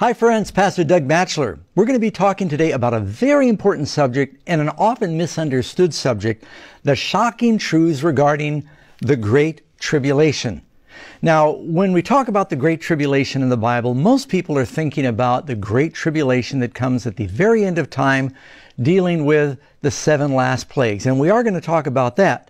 Hi, friends. Pastor Doug Batchelor. We're going to be talking today about a very important subject and an often misunderstood subject the shocking truths regarding the Great Tribulation. Now, when we talk about the Great Tribulation in the Bible, most people are thinking about the Great Tribulation that comes at the very end of time, dealing with the seven last plagues. And we are going to talk about that.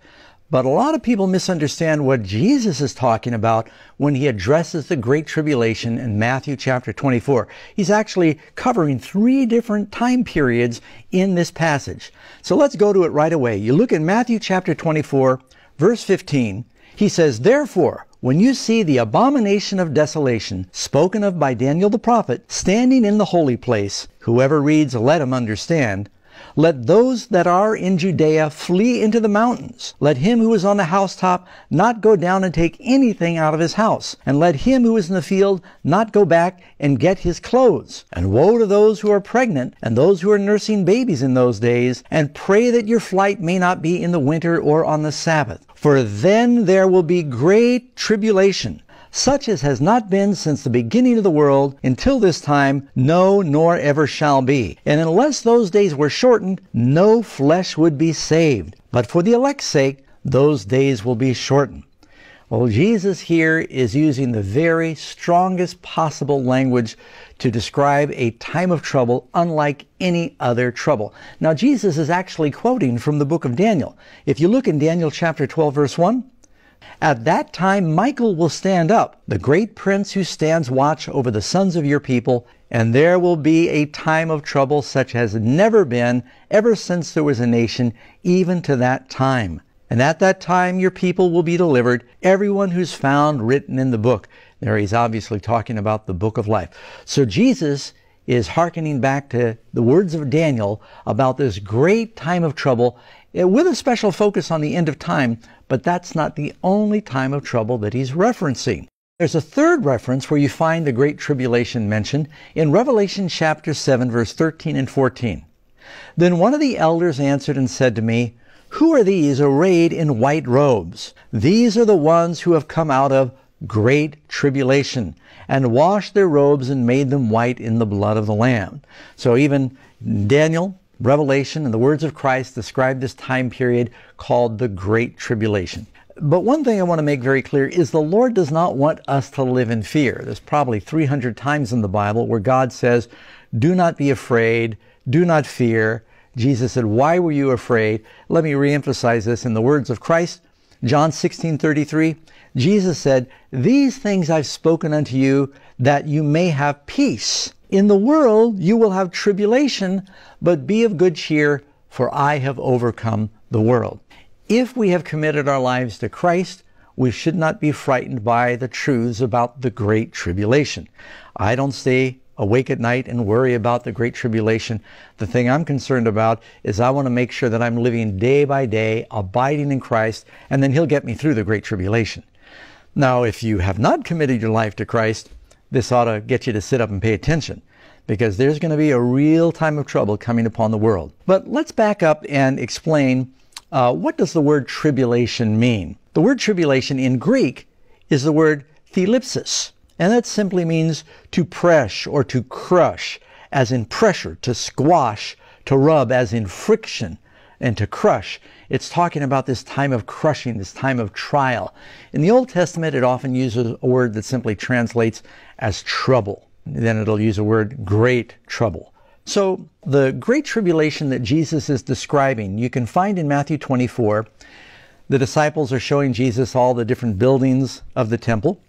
But a lot of people misunderstand what Jesus is talking about when he addresses the Great Tribulation in Matthew chapter 24. He's actually covering three different time periods in this passage. So let's go to it right away. You look at Matthew chapter 24, verse 15. He says, Therefore, when you see the abomination of desolation spoken of by Daniel the prophet standing in the holy place, whoever reads, let him understand. Let those that are in Judea flee into the mountains. Let him who is on the housetop not go down and take anything out of his house. And let him who is in the field not go back and get his clothes. And woe to those who are pregnant and those who are nursing babies in those days. And pray that your flight may not be in the winter or on the Sabbath. For then there will be great tribulation such as has not been since the beginning of the world until this time, no, nor ever shall be. And unless those days were shortened, no flesh would be saved. But for the elect's sake, those days will be shortened. Well, Jesus here is using the very strongest possible language to describe a time of trouble unlike any other trouble. Now, Jesus is actually quoting from the book of Daniel. If you look in Daniel chapter 12, verse 1, at that time Michael will stand up, the great prince who stands watch over the sons of your people, and there will be a time of trouble such as never been ever since there was a nation, even to that time. And at that time your people will be delivered, everyone who's found written in the book. There he's obviously talking about the book of life. So Jesus is hearkening back to the words of Daniel about this great time of trouble eh, with a special focus on the end of time, but that's not the only time of trouble that he's referencing. There's a third reference where you find the Great Tribulation mentioned in Revelation chapter 7, verse 13 and 14. Then one of the elders answered and said to me, Who are these arrayed in white robes? These are the ones who have come out of great tribulation and washed their robes and made them white in the blood of the Lamb. So even Daniel Revelation and the words of Christ describe this time period called the Great Tribulation. But one thing I want to make very clear is the Lord does not want us to live in fear. There's probably 300 times in the Bible where God says, Do not be afraid, do not fear. Jesus said, Why were you afraid? Let me reemphasize this in the words of Christ. John 16 33. Jesus said, These things I've spoken unto you that you may have peace. In the world you will have tribulation, but be of good cheer, for I have overcome the world. If we have committed our lives to Christ, we should not be frightened by the truths about the great tribulation. I don't stay awake at night and worry about the great tribulation. The thing I'm concerned about is I want to make sure that I'm living day by day, abiding in Christ, and then He'll get me through the great tribulation. Now, if you have not committed your life to Christ, this ought to get you to sit up and pay attention because there's going to be a real time of trouble coming upon the world. But let's back up and explain uh, what does the word tribulation mean? The word tribulation in Greek is the word thlipsis, and that simply means to press or to crush, as in pressure, to squash, to rub, as in friction, and to crush. It's talking about this time of crushing, this time of trial. In the Old Testament, it often uses a word that simply translates as trouble. Then it'll use a word, great trouble. So the great tribulation that Jesus is describing, you can find in Matthew 24. The disciples are showing Jesus all the different buildings of the temple.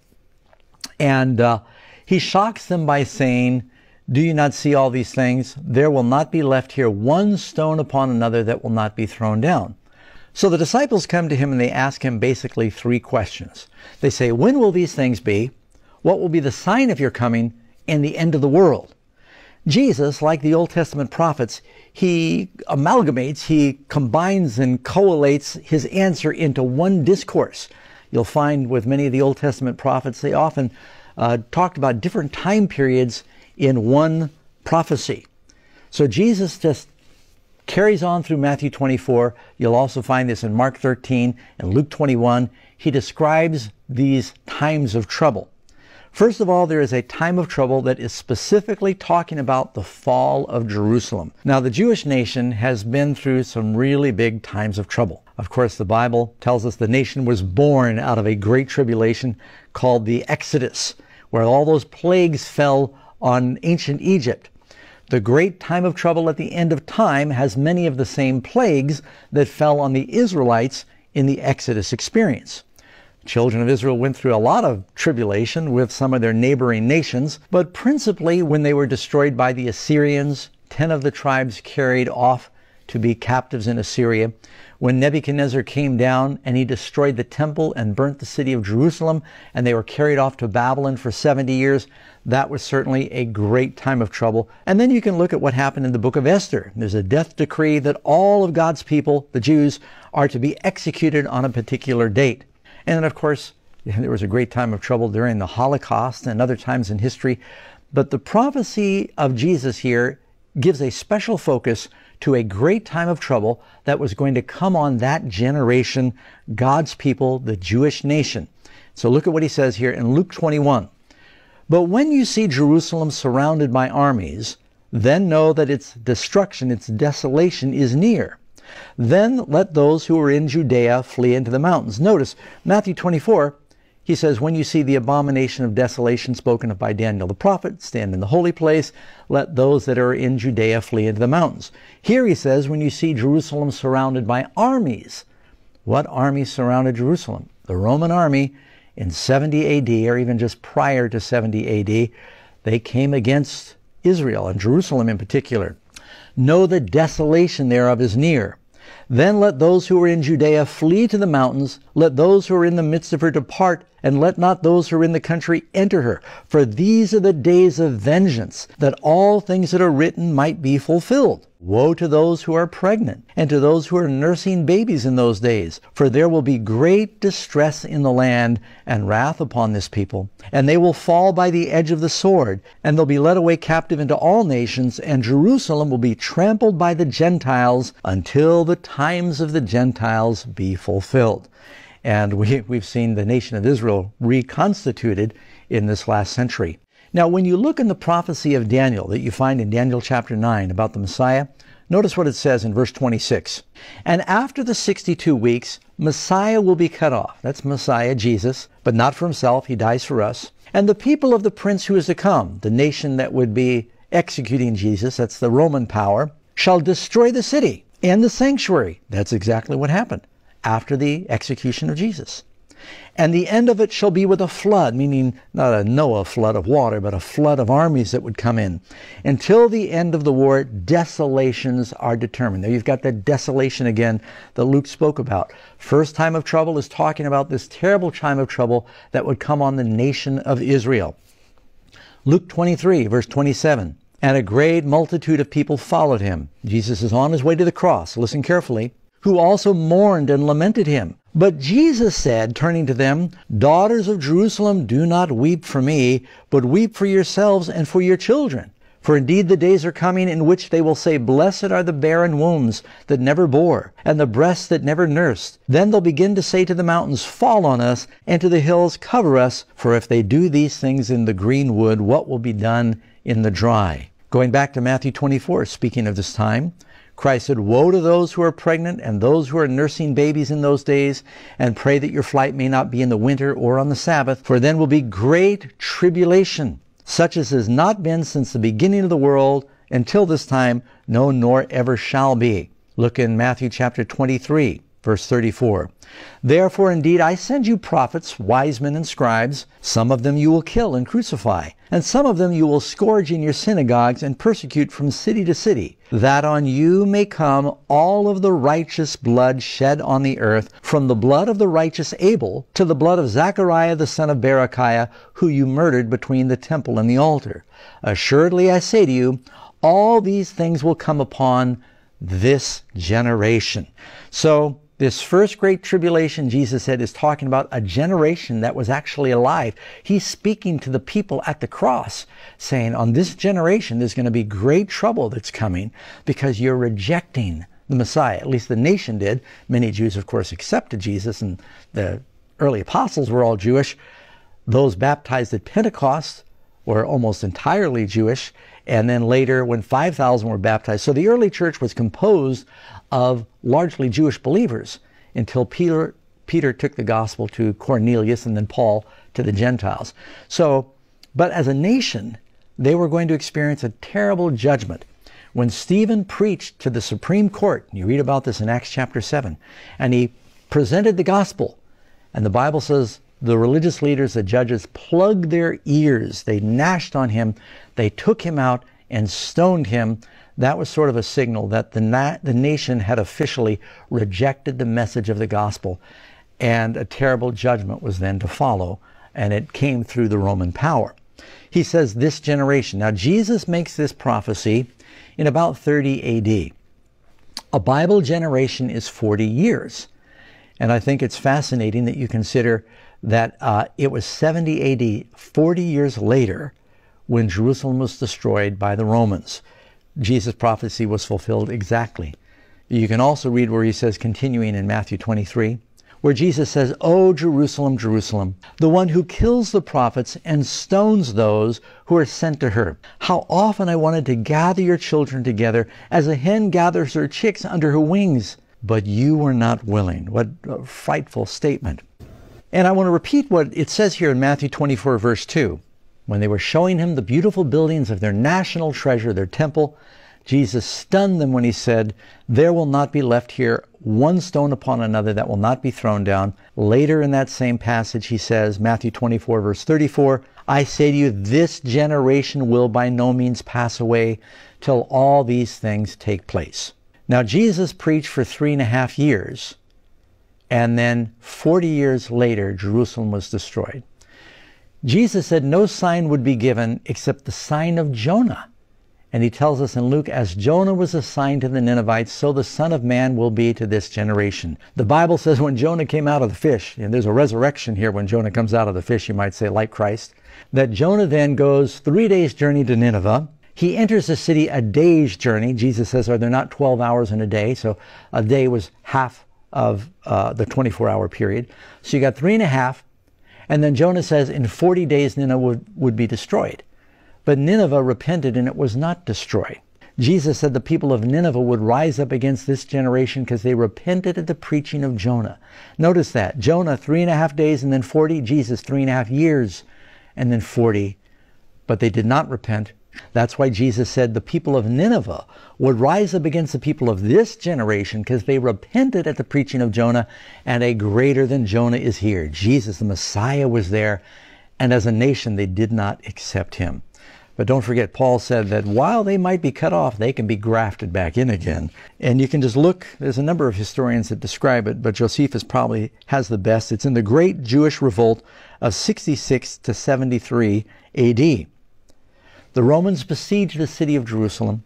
And uh, he shocks them by saying, do you not see all these things? There will not be left here one stone upon another that will not be thrown down. So the disciples come to him and they ask him basically three questions. They say, When will these things be? What will be the sign of your coming and the end of the world? Jesus, like the Old Testament prophets, he amalgamates, he combines and collates his answer into one discourse. You'll find with many of the Old Testament prophets, they often uh, talked about different time periods in one prophecy. So Jesus just carries on through Matthew 24. You'll also find this in Mark 13 and Luke 21. He describes these times of trouble. First of all, there is a time of trouble that is specifically talking about the fall of Jerusalem. Now, the Jewish nation has been through some really big times of trouble. Of course, the Bible tells us the nation was born out of a great tribulation called the Exodus, where all those plagues fell on ancient Egypt. The great time of trouble at the end of time has many of the same plagues that fell on the Israelites in the Exodus experience. Children of Israel went through a lot of tribulation with some of their neighboring nations, but principally when they were destroyed by the Assyrians, 10 of the tribes carried off to be captives in Assyria. When Nebuchadnezzar came down and he destroyed the temple and burnt the city of Jerusalem, and they were carried off to Babylon for 70 years, that was certainly a great time of trouble. And then you can look at what happened in the book of Esther. There's a death decree that all of God's people, the Jews, are to be executed on a particular date. And then, of course, there was a great time of trouble during the Holocaust and other times in history. But the prophecy of Jesus here gives a special focus to a great time of trouble that was going to come on that generation, God's people, the Jewish nation. So look at what he says here in Luke 21. But when you see Jerusalem surrounded by armies, then know that its destruction, its desolation is near. Then let those who are in Judea flee into the mountains. Notice, Matthew 24, he says, When you see the abomination of desolation spoken of by Daniel the prophet, stand in the holy place, let those that are in Judea flee into the mountains. Here he says, When you see Jerusalem surrounded by armies, what army surrounded Jerusalem? The Roman army in 70 AD, or even just prior to 70 AD, they came against Israel and Jerusalem in particular. Know the desolation thereof is near. Then let those who are in Judea flee to the mountains. Let those who are in the midst of her depart, and let not those who are in the country enter her. For these are the days of vengeance, that all things that are written might be fulfilled. Woe to those who are pregnant, and to those who are nursing babies in those days, for there will be great distress in the land, and wrath upon this people. And they will fall by the edge of the sword, and they'll be led away captive into all nations, and Jerusalem will be trampled by the Gentiles until the times of the Gentiles be fulfilled. And we, we've seen the nation of Israel reconstituted in this last century. Now, when you look in the prophecy of Daniel that you find in Daniel chapter 9 about the Messiah, notice what it says in verse 26. And after the 62 weeks, Messiah will be cut off. That's Messiah, Jesus, but not for himself. He dies for us. And the people of the prince who is to come, the nation that would be executing Jesus, that's the Roman power, shall destroy the city and the sanctuary. That's exactly what happened after the execution of Jesus. And the end of it shall be with a flood, meaning not a Noah flood of water, but a flood of armies that would come in. Until the end of the war, desolations are determined. There you've got the desolation again that Luke spoke about. First time of trouble is talking about this terrible time of trouble that would come on the nation of Israel. Luke 23, verse 27. And a great multitude of people followed him. Jesus is on his way to the cross. Listen carefully. Who also mourned and lamented him but Jesus said, turning to them, Daughters of Jerusalem, do not weep for me, but weep for yourselves and for your children. For indeed the days are coming in which they will say, Blessed are the barren wombs that never bore, and the breasts that never nursed. Then they'll begin to say to the mountains, Fall on us, and to the hills, Cover us. For if they do these things in the green wood, what will be done in the dry? Going back to Matthew 24, speaking of this time, Christ said, Woe to those who are pregnant and those who are nursing babies in those days, and pray that your flight may not be in the winter or on the Sabbath, for then will be great tribulation, such as has not been since the beginning of the world until this time, no, nor ever shall be. Look in Matthew chapter 23. Verse 34 Therefore, indeed, I send you prophets, wise men, and scribes. Some of them you will kill and crucify, and some of them you will scourge in your synagogues and persecute from city to city, that on you may come all of the righteous blood shed on the earth, from the blood of the righteous Abel to the blood of Zachariah the son of Berechiah, who you murdered between the temple and the altar. Assuredly, I say to you, all these things will come upon this generation. So, this first great tribulation, Jesus said, is talking about a generation that was actually alive. He's speaking to the people at the cross, saying, On this generation, there's going to be great trouble that's coming because you're rejecting the Messiah. At least the nation did. Many Jews, of course, accepted Jesus, and the early apostles were all Jewish. Those baptized at Pentecost were almost entirely Jewish, and then later when 5,000 were baptized. So the early church was composed of largely Jewish believers until Peter, Peter took the gospel to Cornelius and then Paul to the Gentiles. So, but as a nation, they were going to experience a terrible judgment. When Stephen preached to the Supreme Court, you read about this in Acts chapter 7, and he presented the gospel, and the Bible says the religious leaders, the judges, plugged their ears. They gnashed on him. They took him out and stoned him. That was sort of a signal that the, na- the nation had officially rejected the message of the gospel. And a terrible judgment was then to follow. And it came through the Roman power. He says, This generation. Now, Jesus makes this prophecy in about 30 AD. A Bible generation is 40 years. And I think it's fascinating that you consider that uh, it was 70 AD, 40 years later, when Jerusalem was destroyed by the Romans. Jesus' prophecy was fulfilled exactly. You can also read where he says, continuing in Matthew 23, where Jesus says, O Jerusalem, Jerusalem, the one who kills the prophets and stones those who are sent to her. How often I wanted to gather your children together as a hen gathers her chicks under her wings, but you were not willing. What a frightful statement. And I want to repeat what it says here in Matthew 24, verse 2. When they were showing him the beautiful buildings of their national treasure, their temple, Jesus stunned them when he said, There will not be left here one stone upon another that will not be thrown down. Later in that same passage, he says, Matthew 24, verse 34, I say to you, this generation will by no means pass away till all these things take place. Now, Jesus preached for three and a half years and then 40 years later, Jerusalem was destroyed. Jesus said no sign would be given except the sign of Jonah. And he tells us in Luke, as Jonah was a sign to the Ninevites, so the Son of Man will be to this generation. The Bible says when Jonah came out of the fish, and there's a resurrection here when Jonah comes out of the fish, you might say, like Christ, that Jonah then goes three days' journey to Nineveh. He enters the city a day's journey. Jesus says, Are there not 12 hours in a day? So a day was half of uh, the 24 hour period. So you got three and a half. And then Jonah says in 40 days Nineveh would, would be destroyed. But Nineveh repented and it was not destroyed. Jesus said the people of Nineveh would rise up against this generation because they repented at the preaching of Jonah. Notice that. Jonah, three and a half days and then 40. Jesus, three and a half years and then 40. But they did not repent that's why Jesus said the people of Nineveh would rise up against the people of this generation because they repented at the preaching of Jonah, and a greater than Jonah is here. Jesus, the Messiah, was there, and as a nation, they did not accept him. But don't forget, Paul said that while they might be cut off, they can be grafted back in again. And you can just look, there's a number of historians that describe it, but Josephus probably has the best. It's in the Great Jewish Revolt of 66 to 73 AD. The Romans besieged the city of Jerusalem.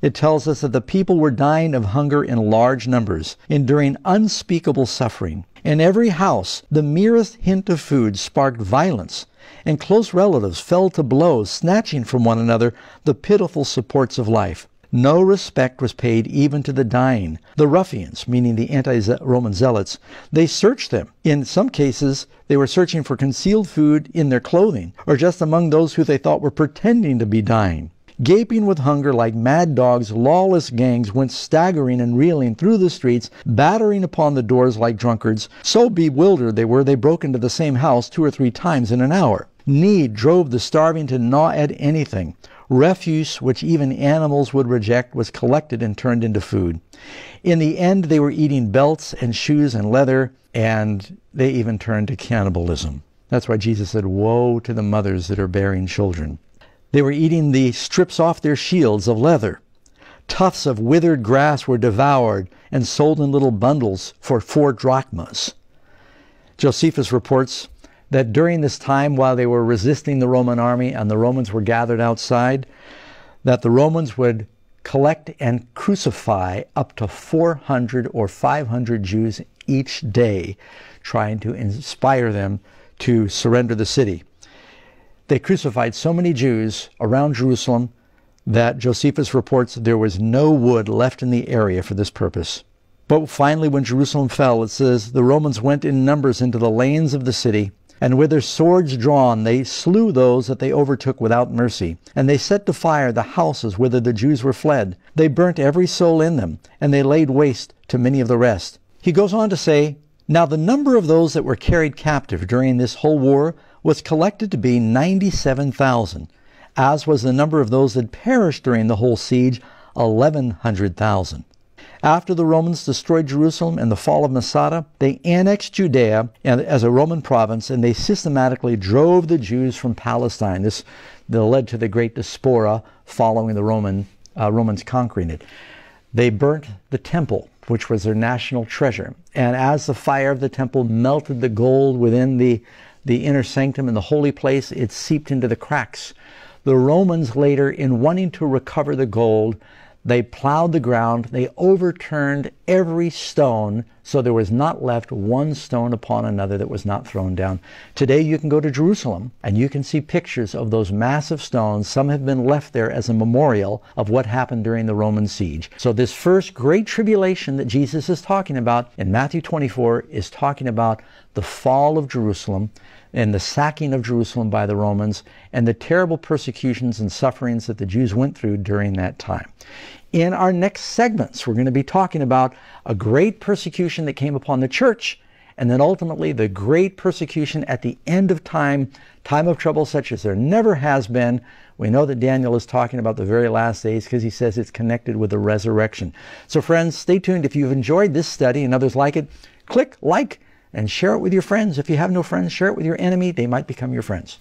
It tells us that the people were dying of hunger in large numbers, enduring unspeakable suffering. In every house, the merest hint of food sparked violence, and close relatives fell to blows, snatching from one another the pitiful supports of life. No respect was paid even to the dying. The ruffians, meaning the anti-Roman zealots, they searched them. In some cases, they were searching for concealed food in their clothing, or just among those who they thought were pretending to be dying. Gaping with hunger like mad dogs, lawless gangs went staggering and reeling through the streets, battering upon the doors like drunkards. So bewildered they were, they broke into the same house two or three times in an hour. Need drove the starving to gnaw at anything. Refuse, which even animals would reject, was collected and turned into food. In the end, they were eating belts and shoes and leather, and they even turned to cannibalism. That's why Jesus said, Woe to the mothers that are bearing children. They were eating the strips off their shields of leather. Tufts of withered grass were devoured and sold in little bundles for four drachmas. Josephus reports that during this time, while they were resisting the Roman army and the Romans were gathered outside, that the Romans would collect and crucify up to 400 or 500 Jews each day, trying to inspire them to surrender the city. They crucified so many Jews around Jerusalem that Josephus reports there was no wood left in the area for this purpose. But finally, when Jerusalem fell, it says the Romans went in numbers into the lanes of the city And with their swords drawn, they slew those that they overtook without mercy. And they set to fire the houses whither the Jews were fled. They burnt every soul in them, and they laid waste to many of the rest. He goes on to say, Now the number of those that were carried captive during this whole war was collected to be 97,000, as was the number of those that perished during the whole siege, 1,100,000. After the Romans destroyed Jerusalem and the fall of Masada, they annexed Judea as a Roman province and they systematically drove the Jews from Palestine. This led to the great diaspora following the Roman uh, Romans conquering it. They burnt the temple, which was their national treasure. And as the fire of the temple melted the gold within the, the inner sanctum and the holy place, it seeped into the cracks. The Romans later, in wanting to recover the gold, they plowed the ground. They overturned every stone so there was not left one stone upon another that was not thrown down. Today you can go to Jerusalem and you can see pictures of those massive stones. Some have been left there as a memorial of what happened during the Roman siege. So this first great tribulation that Jesus is talking about in Matthew 24 is talking about the fall of Jerusalem and the sacking of Jerusalem by the Romans and the terrible persecutions and sufferings that the Jews went through during that time. In our next segments, we're going to be talking about a great persecution that came upon the church and then ultimately the great persecution at the end of time, time of trouble such as there never has been. We know that Daniel is talking about the very last days because he says it's connected with the resurrection. So, friends, stay tuned. If you've enjoyed this study and others like it, click like and share it with your friends. If you have no friends, share it with your enemy. They might become your friends.